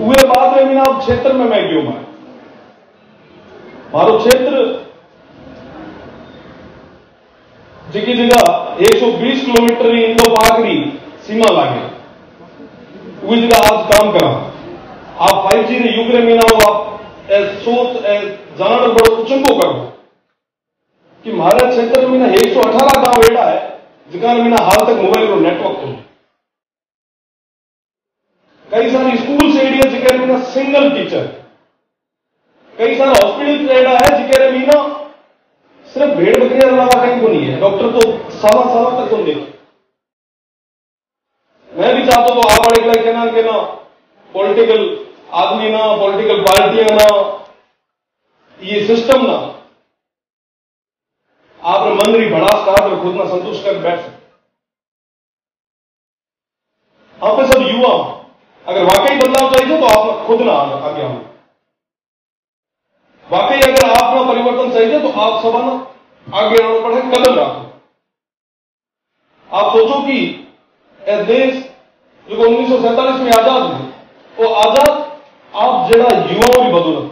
उहे बाद में मीना क्षेत्र में मैं गयो माँ मारो क्षेत्र। जेकी जगह 120 किलोमीटर जी इंडो पाक री सीमा लागे। उहे जगह आज काम करा। आप 5G रे युग रे मीना आप, ए, सोच, ए, जान बड़ो उचंगो करो। कि मारे क्षेत्र में मीना 118 गाँव एड़ा है जिका मीना हाल तक मोबाइल रो नेटवर्क कोन्हे कई सारे स्कूल से एरिया जिके मीना सिंगल टीचर। कई सारे हॉस्पिटल एड़ा है जिके मीना सिर्फ़ भेड़ बकरियाँ अलावा कहीं को नहीं है? डॉक्टर तो सावा सावा तक कौन देखा मैं भी चाहता हूँ आप वाले कहना के ना, पॉलिटिकल आदमी ना, पॉलिटिकल पार्टियाँ ना, ये सिस्टम ना, आप मंत्री भड़ास कहा तो खुद ना संतुष्ट कर बैठ सकते। आप सब युवा अगर वाकई बदलाव चाहिए तो आप खुद ना आगे आओ। वाकई अगर आप ना परिवर्तन चाहिए तो आप सब ना आगे आना पड़े, कदम रखो। आप सोचो कि देश जो उन्नीस सौ सैंतालीस में आज़ाद हुए, वो आज़ाद आप जरा युवाओं की बदौलत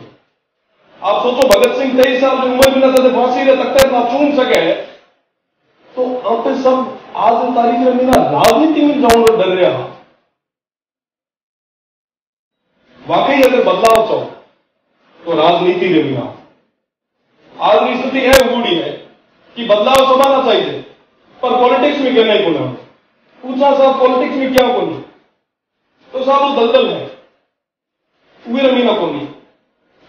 आप सोचो भगत सिंह तेईस साल की उम्र भी ना फांसी रे तक ना चूम सके तो आप सब आज तारीख में मेरा राजनीति में जाऊँगा डर रहा वाकई अगर बदलाव चाहो तो राजनीति रे बिना आज की स्थिति है बूढ़ी है कि बदलाव समाना चाहिए, पर पॉलिटिक्स में कहना ही कोना पूछा साहब, पॉलिटिक्स में क्या कोनी तो साहब, वो दलदल है। उहे रमीना कोनी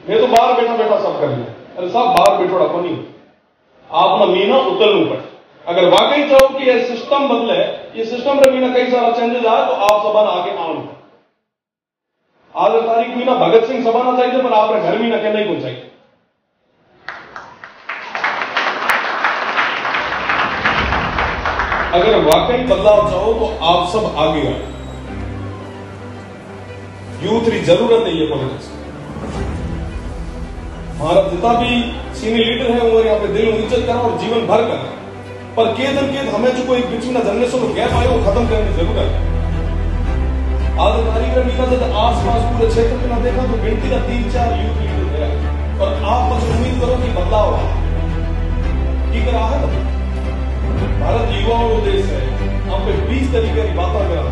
मैं तो बाहर बैठा बैठा सब कर लिया। अरे साहब, बाहर बैठोड़ा कोनी आप ना मीना, उतरनू पड़े। अगर वाकई चाहो कि यह सिस्टम बदले ये सिस्टम रे मीना कई सारा चेंजेस आए तो आप सभा आगे आज तारीख मीना भगत सिंह सभाना चाहिए, पर आप घर मीना कहना ही को चाहिए? अगर वाकई बदलाव चाहो तो आप सब आगे आए। यूथ की ज़रूरत है ये पॉलिटिक्स हमारा जितना भी सीनियर लीडर है वो यहाँ पे दिल इज़्ज़त करा और जीवन भर करा। पर के दिन के हमें जो कोई बीच में जनरेशन गैप आए, वो खत्म करने की ज़रूरत है। तारीख में मीना जब आस पास पूरे क्षेत्र में ना देखा तो गिनती का तीन चार यूथ लीडर है और आप बस उम्मीद करो कि बदलाव की करा है ना? भारत युवाओं का देश है। हम पे बीस तरीके की बातें करा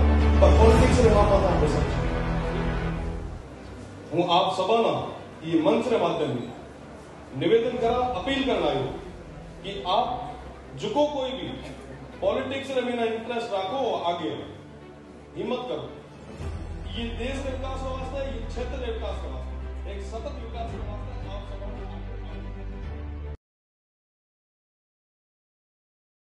पर पॉलिटिक्स रे मामा हम पे समझ हूँ आप सबाना, ये मंच रे माध्यम में निवेदन करा, अपील करना आयो कि आप जुको कोई भी। पॉलिटिक्स में मेरा इंटरेस्ट रखो, आगे हिम्मत करो। ये देश के विकास का वास्ता है ये क्षेत्र के विकास का वास्ता एक सतत विकास का है